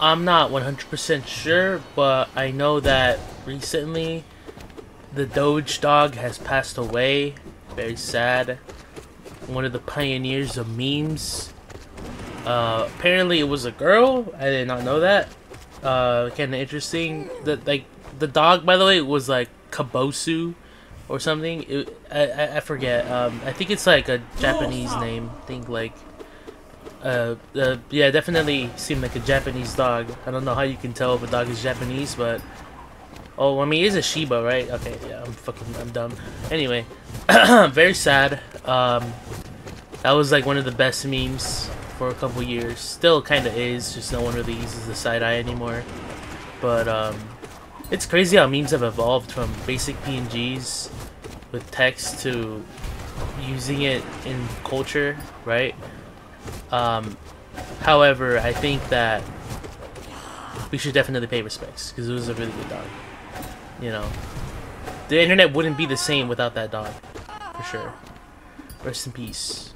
I'm not 100% sure, but I know that recently the Doge dog has passed away. Very sad. One of the pioneers of memes. Uh, apparently it was a girl. I did not know that. Uh, kind of interesting. That like the dog, by the way, was like Kabosu or something. It, I, I I forget. Um, I think it's like a Japanese name. Think like. Uh, uh, yeah, definitely seemed like a Japanese dog. I don't know how you can tell if a dog is Japanese, but oh, I mean, it's a Shiba, right? Okay, yeah, I'm fucking, I'm dumb. Anyway, very sad. Um, that was like one of the best memes for a couple years. Still kind of is, just no one really uses the side eye anymore. But um, it's crazy how memes have evolved from basic PNGs with text to using it in culture, right? Um, however, I think that we should definitely pay respects because it was a really good dog. You know, the internet wouldn't be the same without that dog, for sure. Rest in peace.